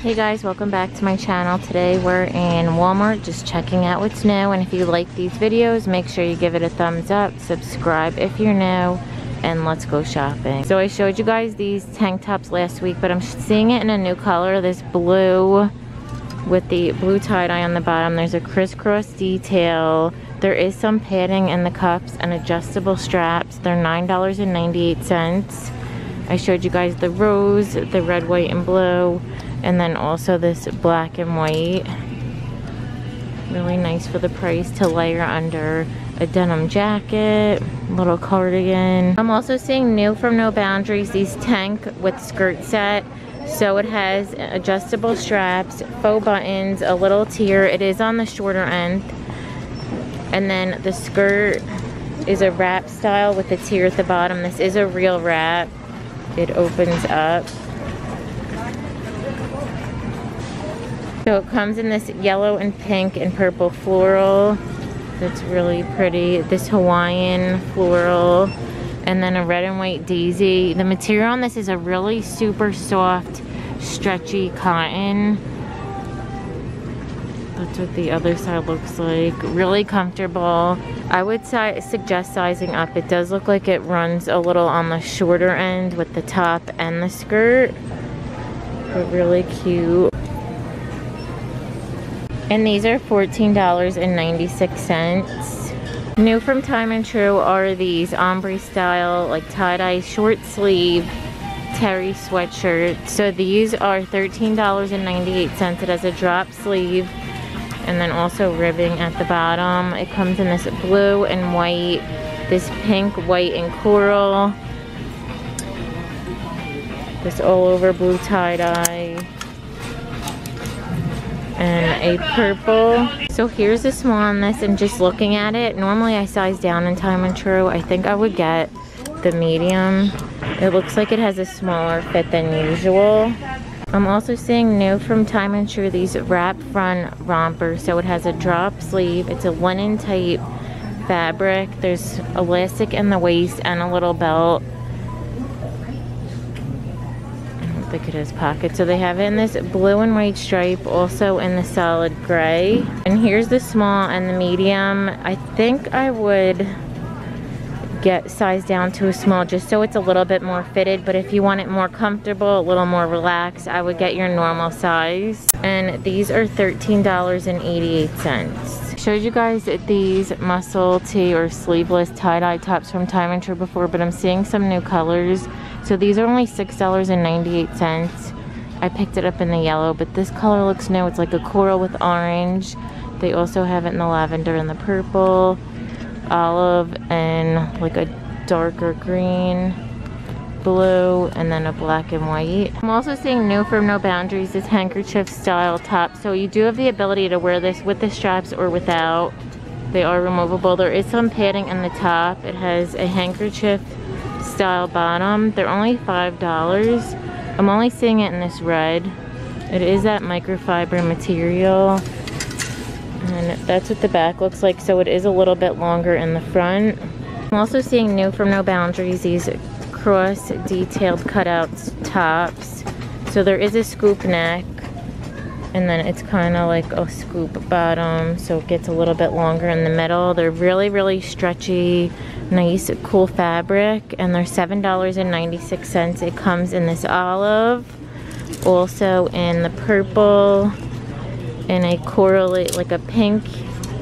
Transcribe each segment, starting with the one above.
Hey guys, welcome back to my channel. Today we're in Walmart just checking out what's new and if you like these videos, make sure you give it a thumbs up, subscribe if you're new, and let's go shopping. So I showed you guys these tank tops last week, but I'm seeing it in a new color, this blue with the blue tie-dye on the bottom. There's a crisscross detail. There is some padding in the cups and adjustable straps. They're $9.98. I showed you guys the rose, the red, white, and blue and then also this black and white. Really nice for the price to layer under a denim jacket little cardigan. I'm also seeing new from no boundaries these tank with skirt set. So it has adjustable straps faux buttons a little tier. It is on the shorter end. And then the skirt is a wrap style with a tier at the bottom. This is a real wrap. It opens up So it comes in this yellow and pink and purple floral. That's really pretty. This Hawaiian floral. And then a red and white daisy. The material on this is a really super soft, stretchy cotton. That's what the other side looks like. Really comfortable. I would si suggest sizing up. It does look like it runs a little on the shorter end with the top and the skirt. But really cute. And these are $14.96. New from Time and Tru are these ombre style, like tie-dye short sleeve terry sweatshirt. So these are $13.98. It has a drop sleeve and then also ribbing at the bottom. It comes in this blue and white, this pink, white, and coral. This all over blue tie-dye and a purple. So here's the small on this and just looking at it, normally I size down in Time and Tru. I think I would get the medium. It looks like it has a smaller fit than usual. I'm also seeing new from Time and Tru these wrap front rompers. So it has a drop sleeve. It's a linen type fabric. There's elastic in the waist and a little belt. Think at his pocket. So they have it in this blue and white stripe, also in the solid gray. And here's the small and the medium. I think I would get size down to a small just so it's a little bit more fitted but if you want it more comfortable a little more relaxed I would get your normal size and these are $13.88 showed you guys these muscle tee or sleeveless tie-dye tops from Time and Tru before but I'm seeing some new colors so these are only $6.98. I picked it up in the yellow, but this color looks new. It's like a coral with orange. They also have it in the lavender and the purple, olive, and like a darker green, blue, and then a black and white. I'm also seeing new from No Boundaries, this handkerchief style top. So you do have the ability to wear this with the straps or without. They are removable. There is some padding in the top. It has a handkerchief style bottom. They're only $5. I'm only seeing it in this red. It is that microfiber material. And that's what the back looks like. So it is a little bit longer in the front. I'm also seeing new from No Boundaries, these cross detailed cutouts tops. So there is a scoop neck and then it's kind of like a scoop bottom so it gets a little bit longer in the middle. They're really really stretchy nice cool fabric and they're seven dollars and 96 cents. It comes in this olive also in the purple in a corally like a pink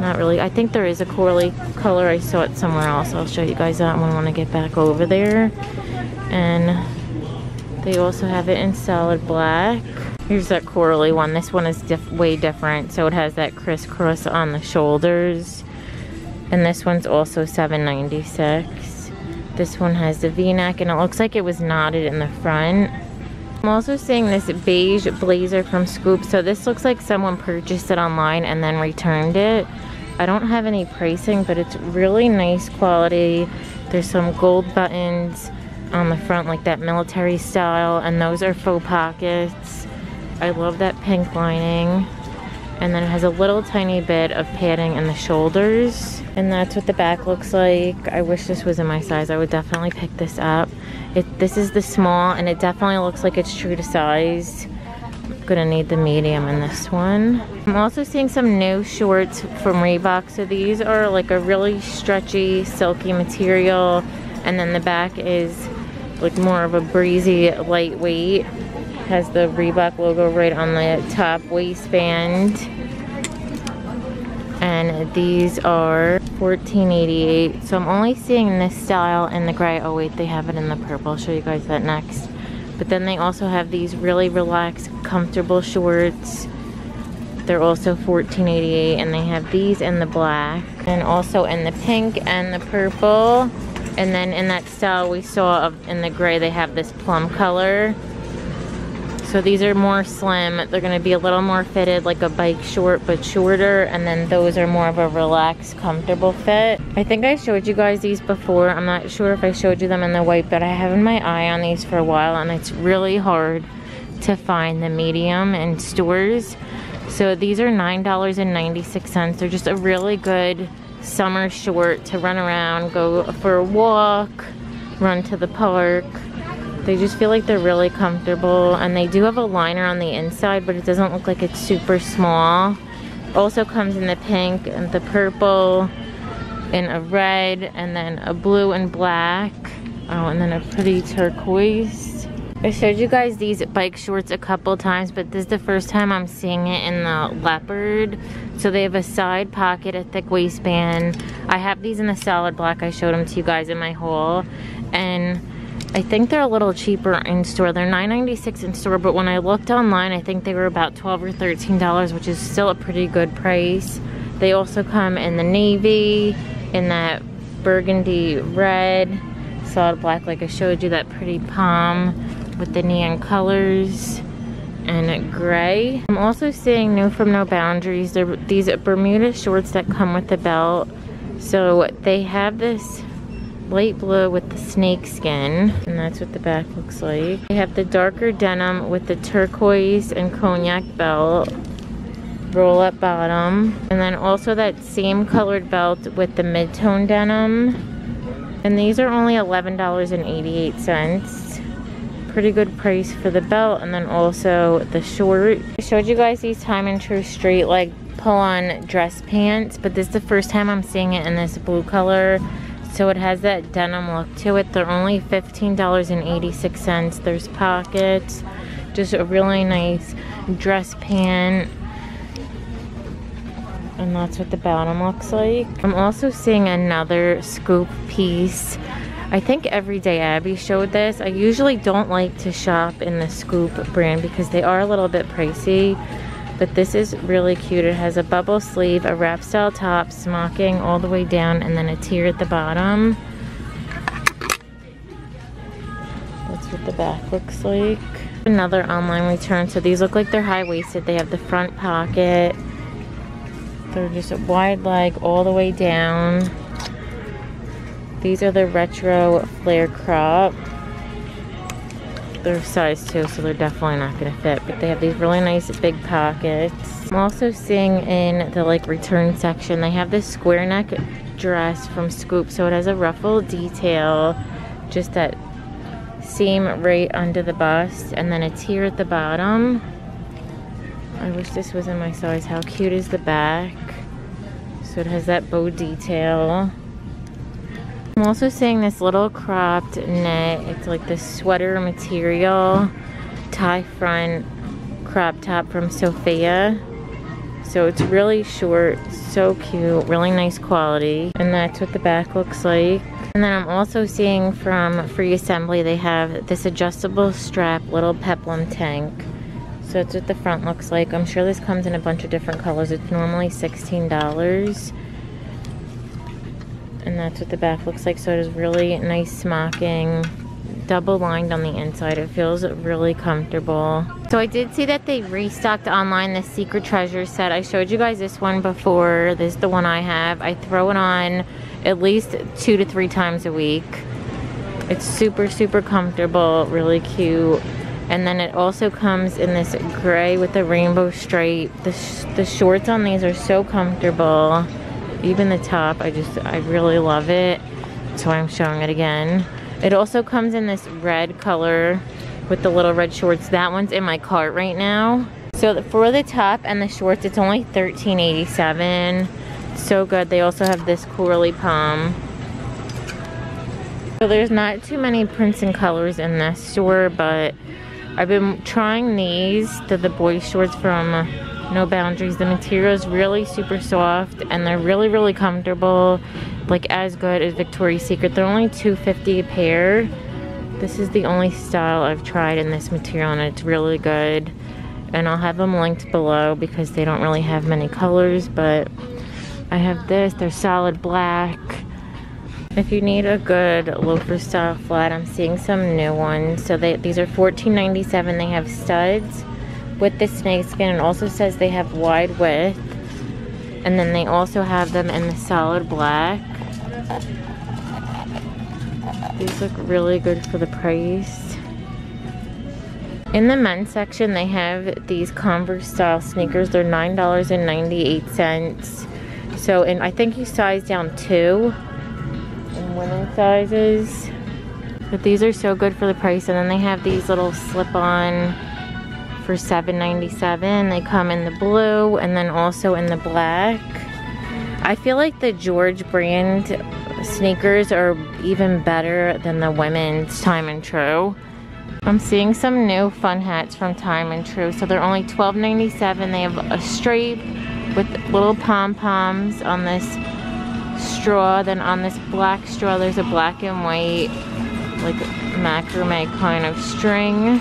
not really i think there is a corally color. I saw it somewhere else. I'll show you guys that one when i get back over there. And they also have it in solid black Here's that corally one. This one is diff way different. So it has that crisscross on the shoulders. And this one's also $7.96. This one has the v-neck and it looks like it was knotted in the front. I'm also seeing this beige blazer from Scoop. So this looks like someone purchased it online and then returned it. I don't have any pricing, but it's really nice quality. There's some gold buttons on the front like that military style and those are faux pockets. I love that pink lining. And then it has a little tiny bit of padding in the shoulders. And that's what the back looks like. I wish this was in my size. I would definitely pick this up. It, this is the small and it definitely looks like it's true to size. I'm gonna need the medium in this one. I'm also seeing some new shorts from Reebok. So these are like a really stretchy, silky material. And then the back is like more of a breezy, lightweight. Has the Reebok logo right on the top waistband. And these are $14.88. So I'm only seeing this style in the gray. Oh wait, they have it in the purple. I'll show you guys that next. But then they also have these really relaxed, comfortable shorts. They're also $14.88 and they have these in the black and also in the pink and the purple. And then in that style we saw of, in the gray, they have this plum color. So these are more slim. They're gonna be a little more fitted like a bike short but shorter and then those are more of a relaxed comfortable fit. I think I showed you guys these before. I'm not sure if I showed you them in the white but I have my eye on these for a while and it's really hard to find the medium in stores. So these are $9.96. They're just a really good summer short to run around, go for a walk, run to the park. They just feel like they're really comfortable and they do have a liner on the inside but it doesn't look like it's super small. Also comes in the pink and the purple, in a red and then a blue and black. Oh, and then a pretty turquoise. I showed you guys these bike shorts a couple times, but this is the first time I'm seeing it in the leopard. So they have a side pocket, a thick waistband. I have these in the solid black. I showed them to you guys in my haul. And I think they're a little cheaper in store. They're $9.96 in store, but when I looked online, I think they were about 12 or $13, which is still a pretty good price. They also come in the navy, in that burgundy red, solid black like I showed you, that pretty palm with the neon colors and gray. I'm also seeing new from No Boundaries. They're these Bermuda shorts that come with the belt. So they have this light blue with the snake skin and that's what the back looks like. They have the darker denim with the turquoise and cognac belt roll up bottom and then also that same colored belt with the mid-tone denim. And these are only $11.88 pretty good price for the belt and then also the short. I showed you guys these time and tru straight leg pull on dress pants but this is the first time I'm seeing it in this blue color so it has that denim look to it. They're only $15.86. There's pockets. Just a really nice dress pant. And that's what the bottom looks like. I'm also seeing another scoop piece. I think Everyday Abby showed this. I usually don't like to shop in the Scoop brand because they are a little bit pricey. But this is really cute. It has a bubble sleeve, a wrap style top, smocking all the way down, and then a tier at the bottom. That's what the back looks like. Another online return. So these look like they're high-waisted. They have the front pocket. They're just a wide leg all the way down. These are the retro flare crop they're size 2, so they're definitely not to fit. But they have these really nice big pockets. I'm also seeing in the like return section, they have this square neck dress from Scoop. So it has a ruffle detail, just that seam right under the bust, and then a tear at the bottom. I wish this was in my size. How cute is the back? So it has that bow detail. I'm also seeing this little cropped knit. It's like this sweater material, tie front crop top from Sofia. So it's really short, so cute, really nice quality. And that's what the back looks like. And then I'm also seeing from Free Assembly, they have this adjustable strap little peplum tank. So that's what the front looks like. I'm sure this comes in a bunch of different colors. It's normally $16 and that's what the back looks like. So it is really nice smocking double lined on the inside. It feels really comfortable. So i did see that they restocked online the secret treasure set. I showed you guys this one before. This is the one i have. I throw it on at least two to three times a week. It's super super comfortable really cute. And then it also comes in this gray with the rainbow stripe. The, sh the shorts on these are so comfortable even the top I just I really love it so I'm showing it again it also comes in this red color with the little red shorts that one's in my cart right now So for the top and the shorts, it's only $13.87. So good. They also have this corally palm. So there's not too many prints and colors in this store, but I've been trying these. They're the boy shorts from No Boundaries. The material is really super soft and they're really, really comfortable. Like as good as Victoria's Secret. They're only $2.50 a pair. This is the only style I've tried in this material and it's really good. And I'll have them linked below because they don't really have many colors, but I have this. They're solid black. If you need a good loafer style flat, I'm seeing some new ones. So they, these are $14.97. They have studs with the snakeskin. It also says they have wide width. And then they also have them in the solid black. These look really good for the price. In the men's section, they have these Converse style sneakers. They're $9.98. So, and I think you size down two in women's sizes. But these are so good for the price. And then they have these little slip-on for $7.97. They come in the blue and then also in the black. I feel like the George brand sneakers are even better than the women's Time and Tru. I'm seeing some new fun hats from Time and Tru. So they're only $12.97. They have a stripe with little pom-poms on this straw. Then on this black straw, there's a black and white, like macrame kind of string.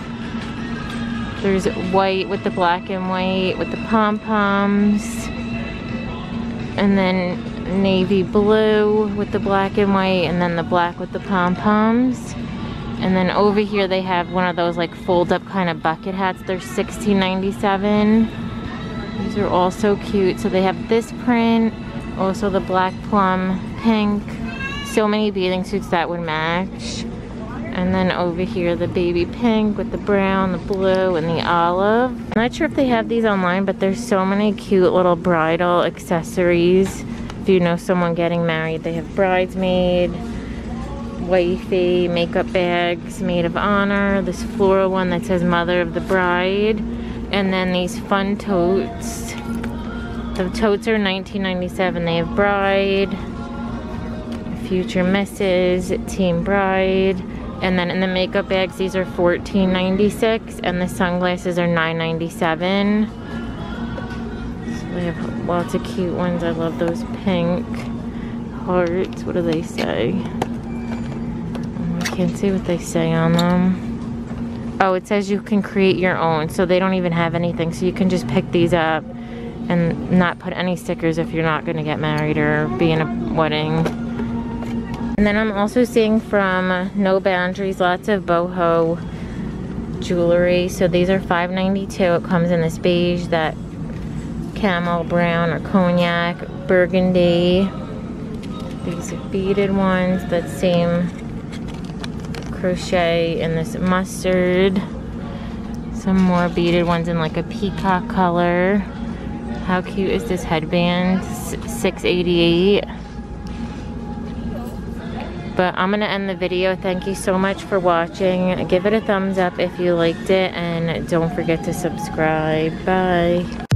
There's white with the black and white with the pom-poms. And then navy blue with the black and white. And then the black with the pom-poms. And then over here they have one of those like fold up kind of bucket hats. They're $16.97. These are all so cute. So they have this print also the black plum pink. So many bathing suits that would match. And then over here, the baby pink with the brown, the blue, and the olive. I'm not sure if they have these online, but there's so many cute little bridal accessories. If you know someone getting married, they have bridesmaid, wifey, makeup bags, maid of honor, this floral one that says mother of the bride, and then these fun totes the totes are 1997. They have Bride, Future Misses, Team Bride. And then in the makeup bags, these are $14.96 and the sunglasses are $9.97. So they have lots of cute ones. I love those pink hearts. What do they say? Oh, I can't see what they say on them. Oh, it says you can create your own. So they don't even have anything. So you can just pick these up and not put any stickers if you're not going to get married or be in a wedding. And then I'm also seeing from No Boundaries lots of boho jewelry. So these are $5.92. It comes in this beige, that camel brown or cognac, burgundy. These beaded ones, that same crochet in this mustard. Some more beaded ones in like a peacock color. How cute is this headband? 688 but I'm gonna end the video. Thank you so much for watching. Give it a thumbs up if you liked it and don't forget to subscribe. Bye.